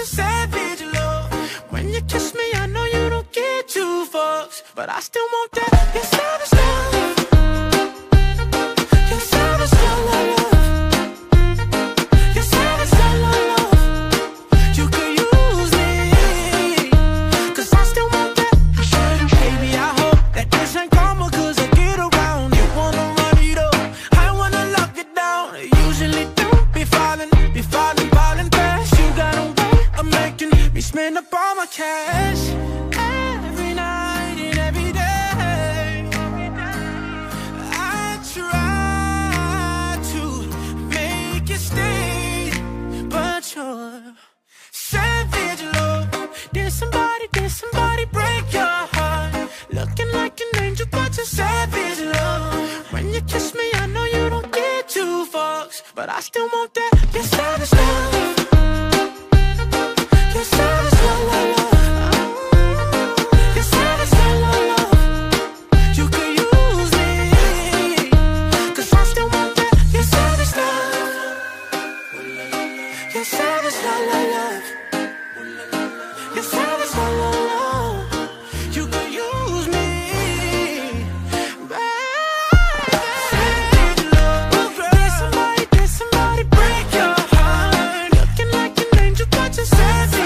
you're savage love. When you kiss me, I know you don't get two fucks, but I still want that. You're savage spend up all my cash. Every night and every day. I try to make you stay, but you're savage love. Did somebody, did somebody break your heart? Looking like an angel, but you're savage love. When you kiss me, I know you don't get two fucks, but I still want that. savage, love. You savage, la la love. You could use me, baby. Did somebody, did somebody break your heart? Looking like an angel, but you're savage.